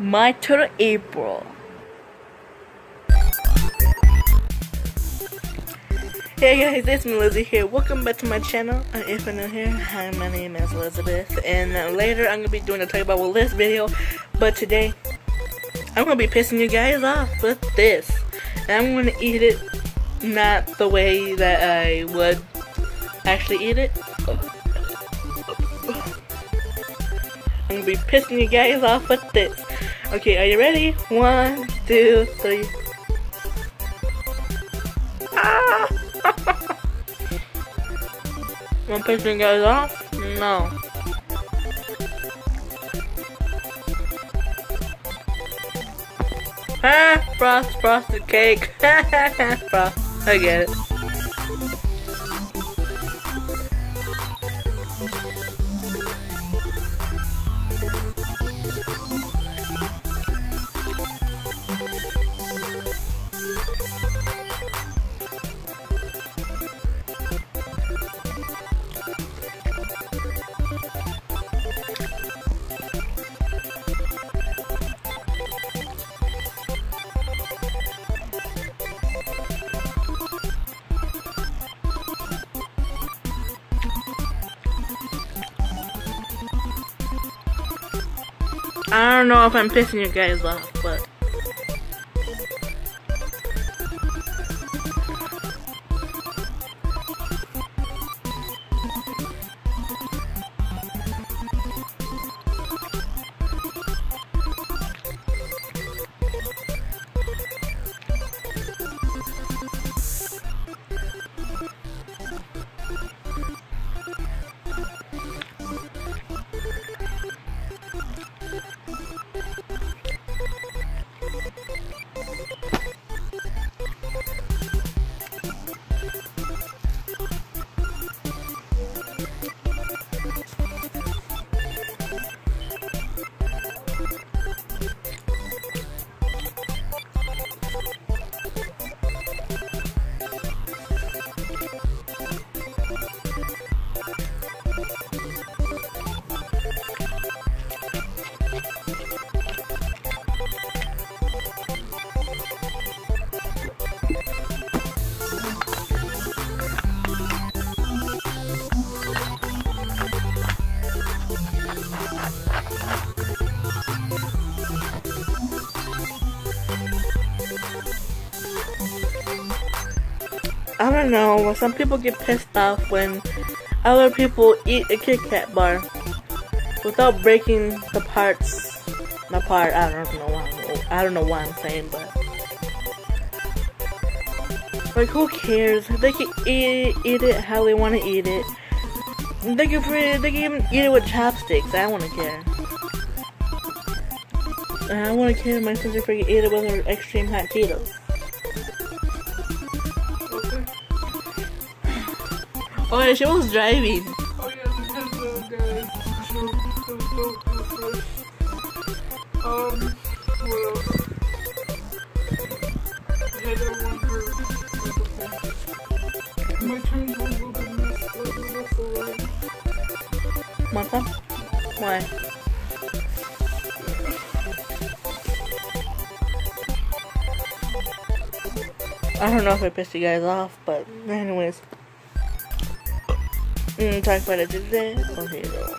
My Turtle April. Hey guys, it's me Lizzie here. Welcome back to my channel. And if you're new here, hi, my name is Elizabeth. And later I'm gonna be doing a talk about with this video. But today, I'm gonna be pissing you guys off with this. And I'm gonna eat it not the way that I would actually eat it. I'm gonna be pissing you guys off with this. Okay, are you ready? One, two, three. Ah! Pissing you guys off? No. Ah, frost, frosted cake. frost, I get it. I don't know if I'm pissing you guys off, but I don't know. Some people get pissed off when other people eat a Kit Kat bar without breaking the parts apart. I don't know why. I don't know why I'm saying, but like, who cares? They can eat, eat it how they want to eat it. They can, they can eat it with chopsticks. I want to care. I want to care my sister freaking eat it with her extreme hot Cheetos. Oh yeah, she was driving. Oh yeah, um, what alright. Martha? Why? I don't know if I pissed you guys off, but anyways. Mm, talk about it today. Okay, though.